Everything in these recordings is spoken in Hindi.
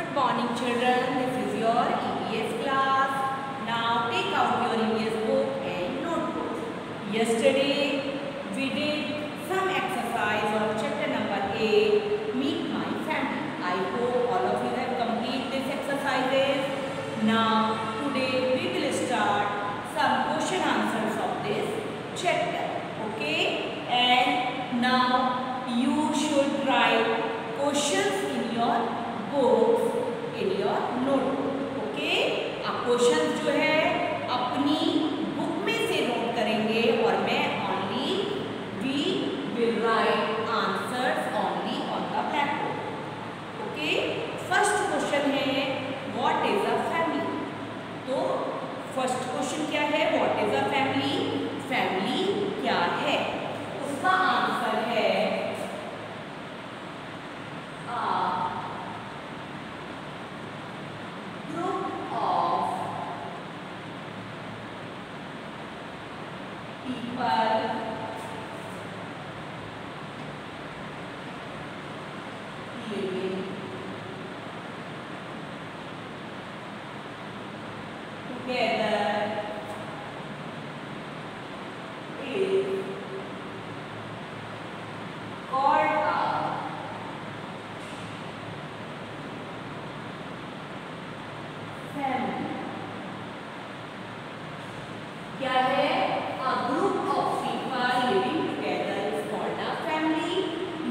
Good morning children, this is your EVS class. Now take out your EVS book and notebook. Yesterday we did some exercise of chapter number 8, Meet My Family. I hope all of you have completed this exercises. Now today we will start some question answers of this chapter. Okay? And now you should write questions in your books first question क्या है? What is a family family क्या है? उसका आंसर है people of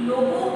लोगों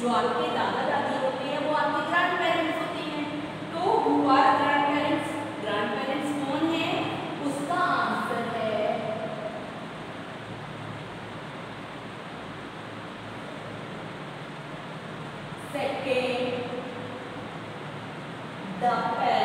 जो आपके दादा दादी होते हैं, वो आपके ग्रैंड पेरेंट्स होते हैं। तो who are grandparents grandparents कौन है? उसका आंसर है। Second parents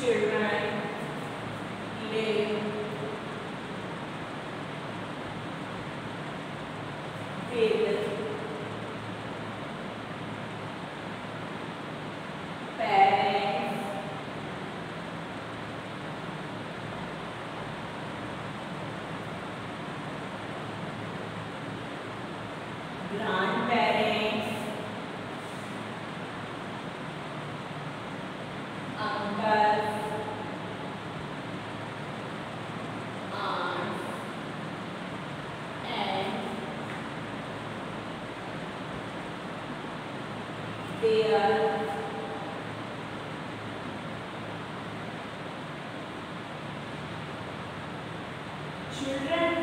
two. Children